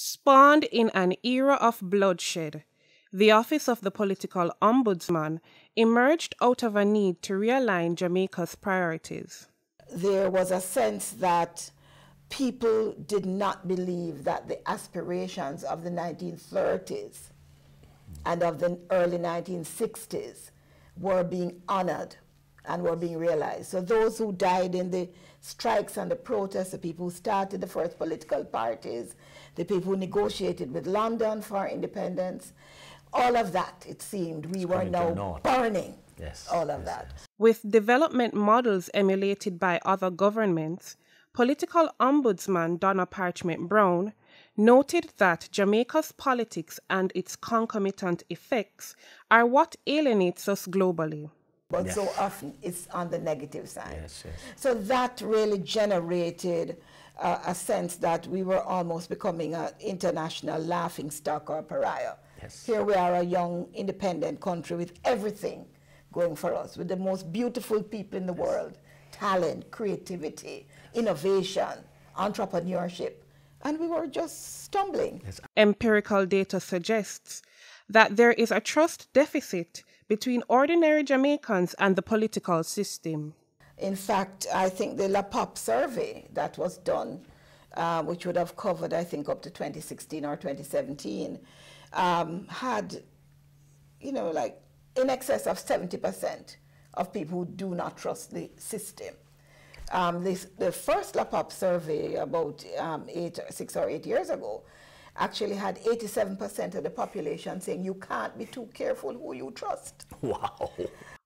Spawned in an era of bloodshed, the office of the political ombudsman emerged out of a need to realign Jamaica's priorities. There was a sense that people did not believe that the aspirations of the 1930s and of the early 1960s were being honored and were being realized. So those who died in the strikes and the protests, the people who started the first political parties, the people who negotiated with London for independence, all of that, it seemed, we it's were now burning yes, all of yes, that. Yes. With development models emulated by other governments, political ombudsman Donna Parchment Brown noted that Jamaica's politics and its concomitant effects are what alienates us globally. But yes. so often it's on the negative side. Yes, yes. So that really generated uh, a sense that we were almost becoming an international laughing stock or pariah. Yes. Here we are, a young, independent country with everything going for us, with the most beautiful people in the yes. world talent, creativity, innovation, entrepreneurship. And we were just stumbling. Yes. Empirical data suggests that there is a trust deficit between ordinary Jamaicans and the political system. In fact, I think the LAPOP survey that was done, uh, which would have covered, I think, up to 2016 or 2017, um, had, you know, like in excess of 70% of people who do not trust the system. Um, this, the first LAPOP survey about um, eight, six or eight years ago actually had 87% of the population saying you can't be too careful who you trust. Wow.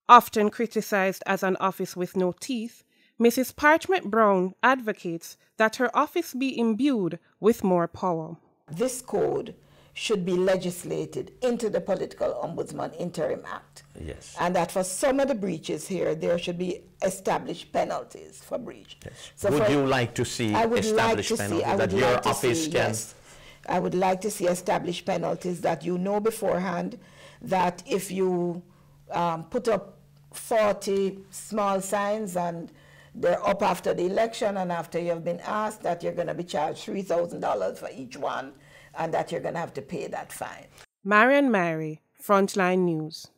Often criticized as an office with no teeth, Mrs. Parchment Brown advocates that her office be imbued with more power. This code should be legislated into the Political Ombudsman Interim Act. Yes. And that for some of the breaches here, there should be established penalties for breach. Yes. So would for, you like to see established like penalties see, that your like office see, can? Yes, I would like to see established penalties that you know beforehand that if you um, put up 40 small signs and they're up after the election and after you've been asked that you're going to be charged $3,000 for each one and that you're going to have to pay that fine. Marian Mary, Frontline News.